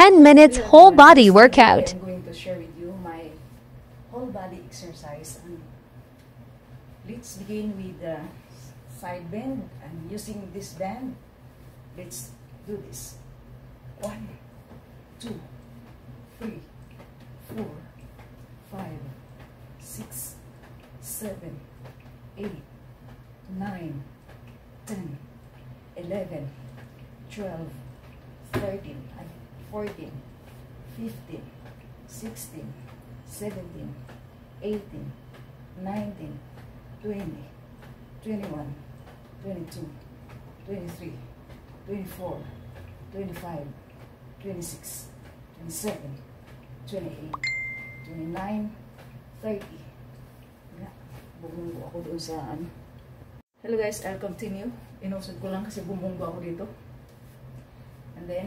10 minutes whole body workout. I'm going to share with you my whole body exercise. And let's begin with the side bend. I'm using this band. Let's do this. One, two, three, four, five, six, seven, eight, nine, ten, eleven, twelve, thirteen, and fourteen, fifteen, sixteen, seventeen, eighteen, nineteen, twenty, twenty-one, twenty-two, twenty-three, twenty-four, twenty-five, twenty-six, twenty-seven, twenty-eight, twenty-nine, thirty. Nga, bumunggo ako doon sa ano. Hello guys, I'll continue. Inusod ko lang kasi bumunggo ako dito. And then,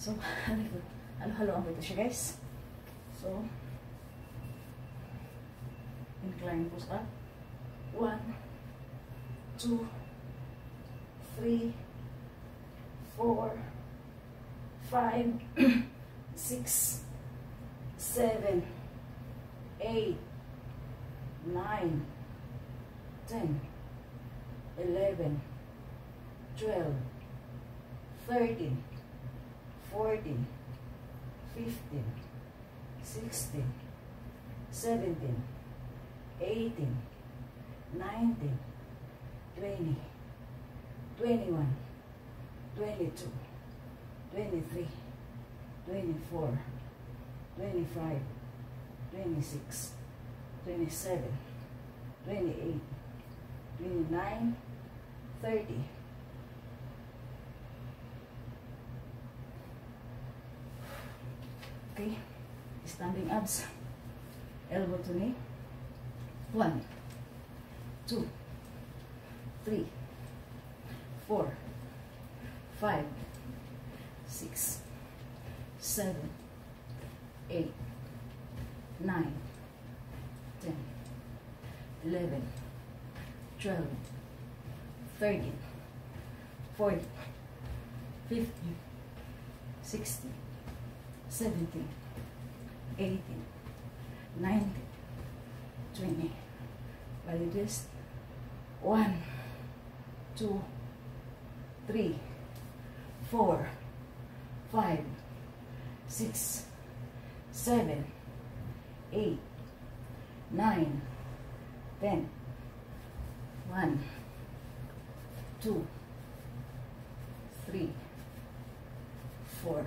So? Halo-haloan ko ito siya guys. So, incline push up. One, two, three, four, five, six, seven, eight, nine, ten, eleven, twelve, thirteen, fourteen, fifteen, sixteen, seventeen, eighteen, nineteen, twenty, twenty-one, twenty-two, twenty-three, twenty-four, twenty-five, twenty-six, twenty-seven, twenty-eight, twenty-nine, thirty. okay. Standing abs. Elbow to knee. One, two, three, four, five, six, seven, eight, nine, ten, eleven, twelve, thirteen, fourteen, fifteen, sixteen. 17, 18, 19, 20. But it is 1, 2, 3, 4, 5, 6, 7, 8, 9, 10, 1, 2, 3, 4,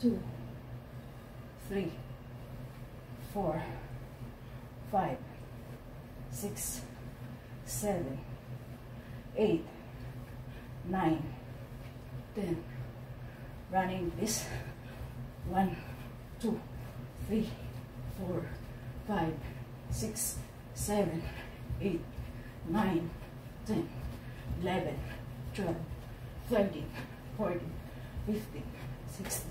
two, three, four, five, six, seven, eight, nine, ten. Running this. One, two, three, four, five, six, seven, eight, nine, ten, eleven, twelve, thirteen, fourteen, fifteen, sixteen,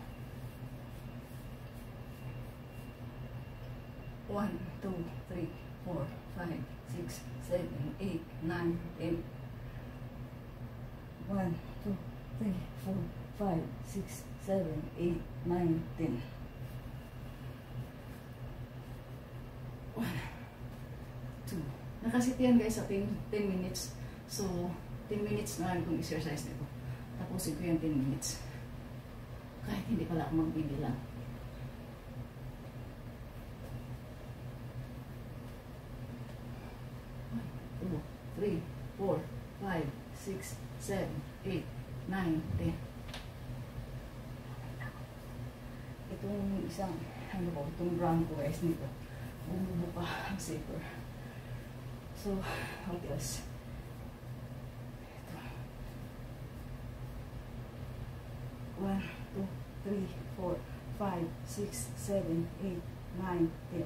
One, two, three, four, five, six, seven, eight, nine, ten. One, two, three, four, five, six, seven, eight, nine, ten. One, two. Nakasit yan guys sa 10, 10 minutes. So, 10 minutes na lang itong exercise nito. Tapusin ko yung 10 minutes. Kahit hindi pala ako magbibilang. 3, 4, 5, 6, 7, 8, 9, 10. Itong isang, ano ko, itong brown ko guys nito. Bumubuka ang zipper. So, what else? Ito. 1, 2, 3, 4, 5, 6, 7, 8, 9, 10.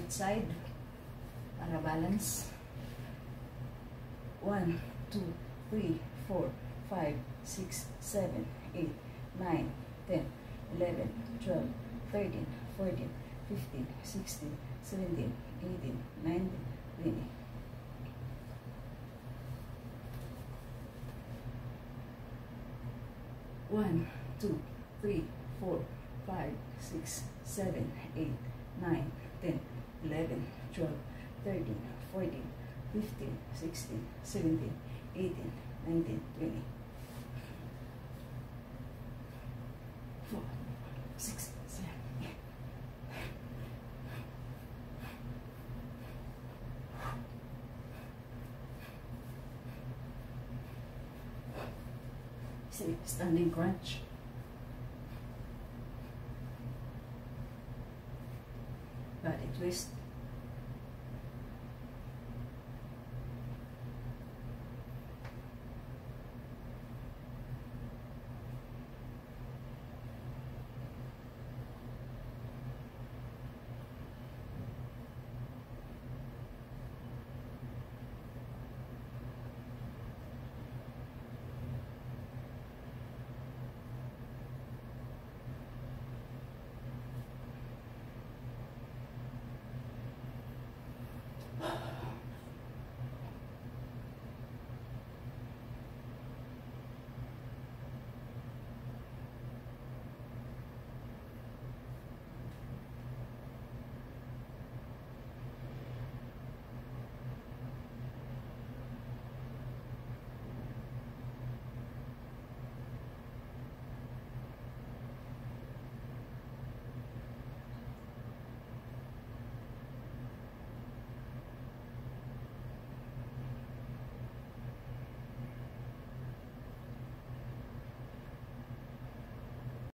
opposite side para balance 1, 2, 3, 4, 5, 6, 7, 8, 9, 10, 11, 12, 13, 14, 15, 16, 17, 18, 19, 20. One, two, three, four, five, six, seven, eight, nine, ten, eleven, twelve, thirteen, fourteen, fifteen, sixteen, seventeen, eighteen, nineteen, twenty. Four, six, seven, eight. See, standing crunch. Body twist.